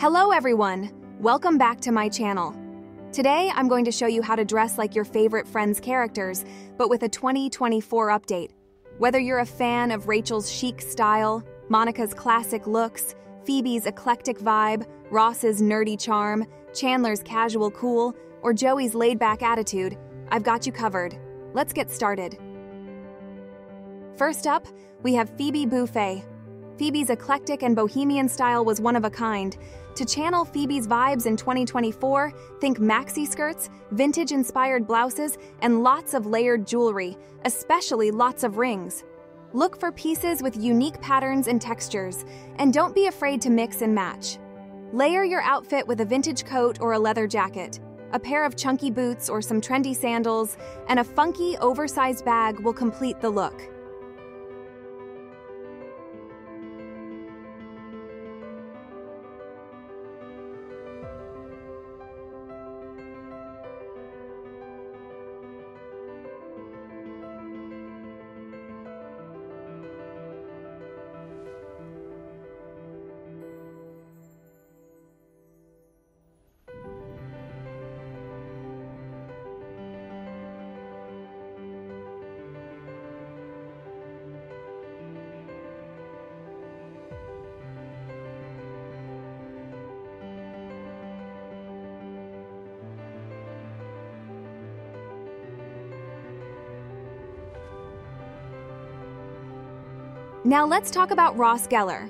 Hello everyone! Welcome back to my channel. Today I'm going to show you how to dress like your favorite Friends characters, but with a 2024 update. Whether you're a fan of Rachel's chic style, Monica's classic looks, Phoebe's eclectic vibe, Ross's nerdy charm, Chandler's casual cool, or Joey's laid-back attitude, I've got you covered. Let's get started. First up, we have Phoebe Buffay. Phoebe's eclectic and bohemian style was one of a kind. To channel Phoebe's vibes in 2024, think maxi skirts, vintage inspired blouses, and lots of layered jewelry, especially lots of rings. Look for pieces with unique patterns and textures, and don't be afraid to mix and match. Layer your outfit with a vintage coat or a leather jacket. A pair of chunky boots or some trendy sandals, and a funky, oversized bag will complete the look. Now let's talk about Ross Geller.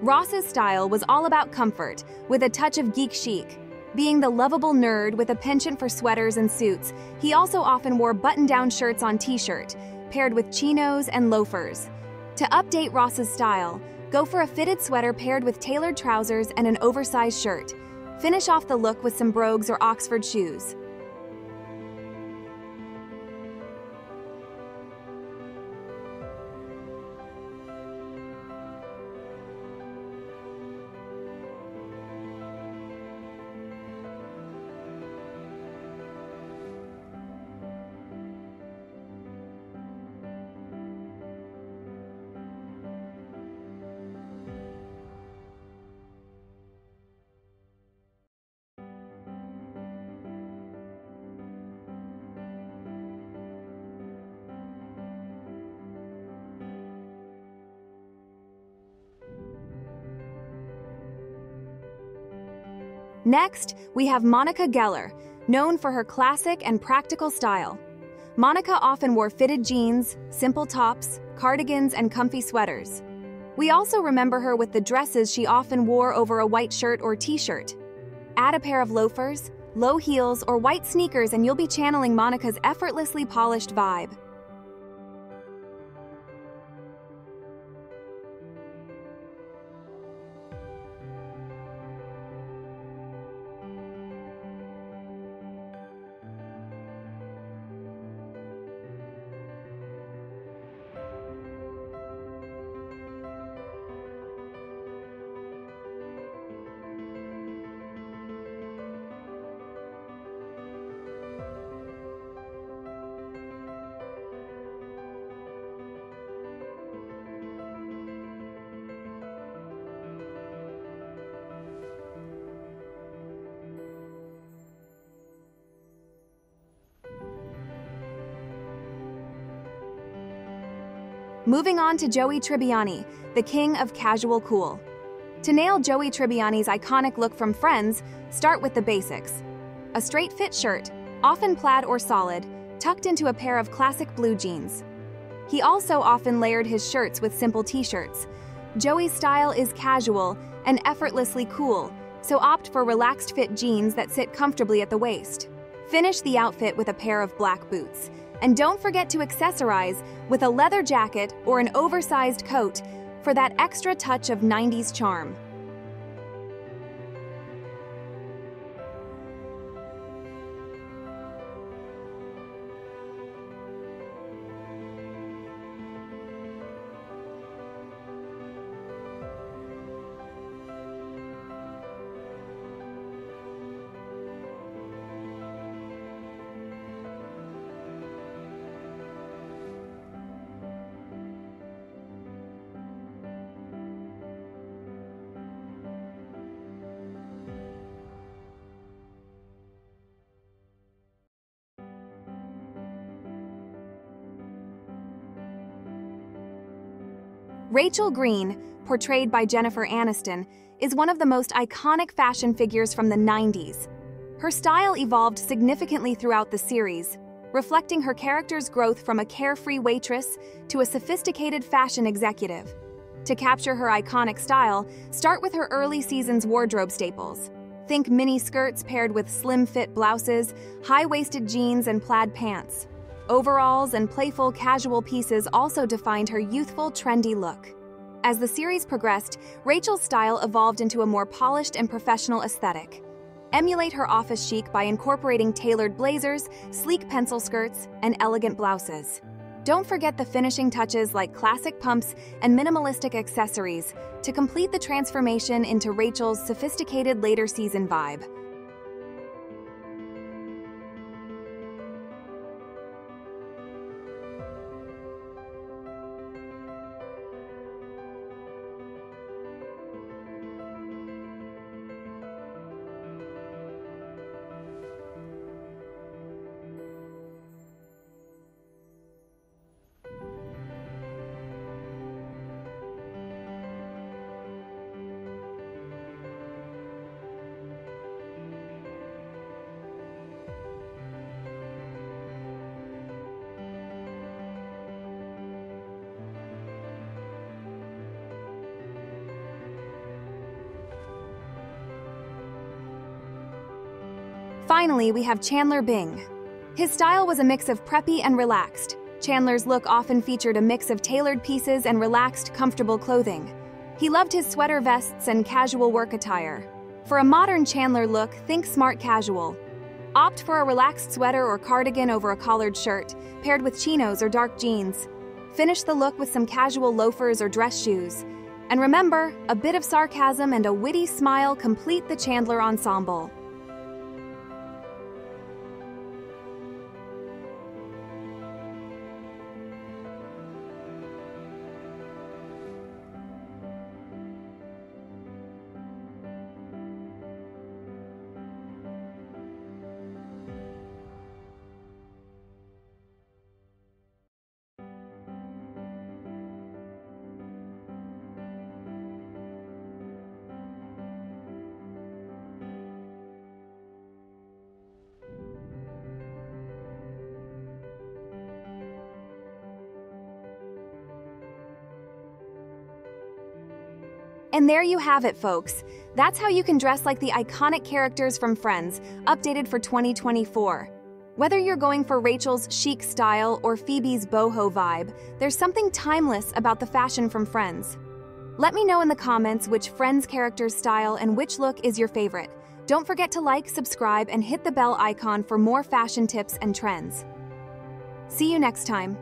Ross's style was all about comfort, with a touch of geek chic. Being the lovable nerd with a penchant for sweaters and suits, he also often wore button-down shirts on t-shirt, paired with chinos and loafers. To update Ross's style, go for a fitted sweater paired with tailored trousers and an oversized shirt. Finish off the look with some brogues or Oxford shoes. Next, we have Monica Geller, known for her classic and practical style. Monica often wore fitted jeans, simple tops, cardigans, and comfy sweaters. We also remember her with the dresses she often wore over a white shirt or t-shirt. Add a pair of loafers, low heels, or white sneakers and you'll be channeling Monica's effortlessly polished vibe. Moving on to Joey Tribbiani, the king of casual cool. To nail Joey Tribbiani's iconic look from Friends, start with the basics. A straight fit shirt, often plaid or solid, tucked into a pair of classic blue jeans. He also often layered his shirts with simple t-shirts. Joey's style is casual and effortlessly cool, so opt for relaxed fit jeans that sit comfortably at the waist. Finish the outfit with a pair of black boots. And don't forget to accessorize with a leather jacket or an oversized coat for that extra touch of 90s charm. Rachel Green, portrayed by Jennifer Aniston, is one of the most iconic fashion figures from the 90s. Her style evolved significantly throughout the series, reflecting her character's growth from a carefree waitress to a sophisticated fashion executive. To capture her iconic style, start with her early season's wardrobe staples. Think mini skirts paired with slim fit blouses, high waisted jeans, and plaid pants. Overalls and playful casual pieces also defined her youthful, trendy look. As the series progressed, Rachel's style evolved into a more polished and professional aesthetic. Emulate her office chic by incorporating tailored blazers, sleek pencil skirts, and elegant blouses. Don't forget the finishing touches like classic pumps and minimalistic accessories to complete the transformation into Rachel's sophisticated later season vibe. Finally, we have Chandler Bing. His style was a mix of preppy and relaxed. Chandler's look often featured a mix of tailored pieces and relaxed, comfortable clothing. He loved his sweater vests and casual work attire. For a modern Chandler look, think smart casual. Opt for a relaxed sweater or cardigan over a collared shirt, paired with chinos or dark jeans. Finish the look with some casual loafers or dress shoes. And remember, a bit of sarcasm and a witty smile complete the Chandler ensemble. And there you have it, folks. That's how you can dress like the iconic characters from Friends, updated for 2024. Whether you're going for Rachel's chic style or Phoebe's boho vibe, there's something timeless about the fashion from Friends. Let me know in the comments which Friends character's style and which look is your favorite. Don't forget to like, subscribe, and hit the bell icon for more fashion tips and trends. See you next time.